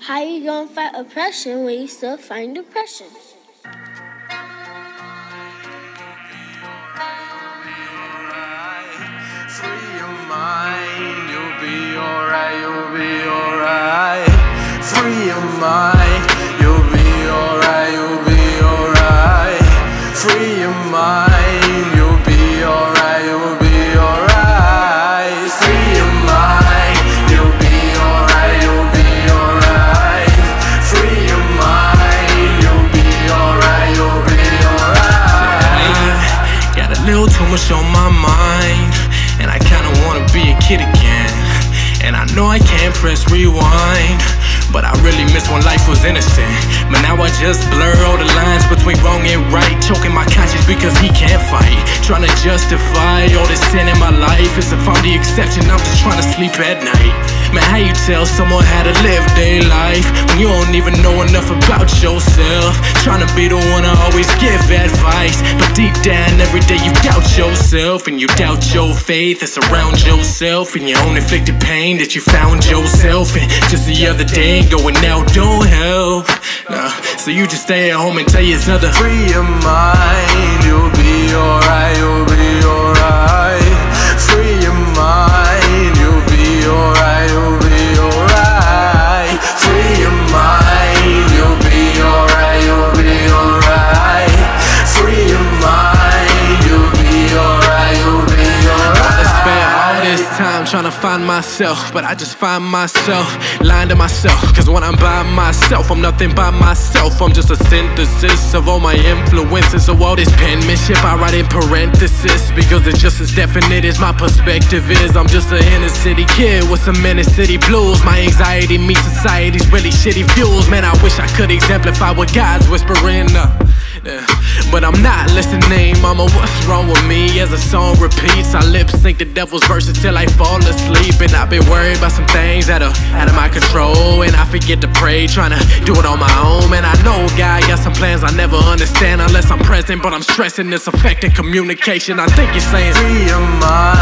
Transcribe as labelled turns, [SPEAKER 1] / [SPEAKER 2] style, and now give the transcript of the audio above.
[SPEAKER 1] How you gonna fight oppression when you still find depression?
[SPEAKER 2] Free your mind
[SPEAKER 3] much on my mind, and I kinda wanna be a kid again. And I know I can't press rewind, but I really miss when life was innocent. But now I just blur all the lines between wrong and right, choking my conscience because he can't fight. Trying to justify all this sin in my life. As if I'm the exception, I'm just trying to sleep at night. Man, how you tell someone how to live their life when you don't even know enough about yourself? Trying to be the one to always give advice, but down every day you doubt yourself and you doubt your faith that's around yourself and your own inflicted pain that you found yourself in. Just the other day, going out don't help. Nah, so you just stay at home and tell your other.
[SPEAKER 2] Free your mind, you'll be alright.
[SPEAKER 3] Trying to find myself, but I just find myself lying to myself. Cause when I'm by myself, I'm nothing by myself. I'm just a synthesis of all my influences. So all this penmanship I write in parenthesis because it's just as definite as my perspective is. I'm just an inner city kid with some inner city blues. My anxiety meets society's really shitty fuels. Man, I wish I could exemplify what God's whispering. Uh, yeah. But I'm not listening, mama. What's wrong with me? As the song repeats, I lip sync the devil's verses till I fall asleep. And I've been worried about some things that are out of my control. And I forget to pray, trying to do it on my own. And I know God got some plans I never understand unless I'm present. But I'm stressing this affecting communication. I think you're saying,
[SPEAKER 2] Free your mind,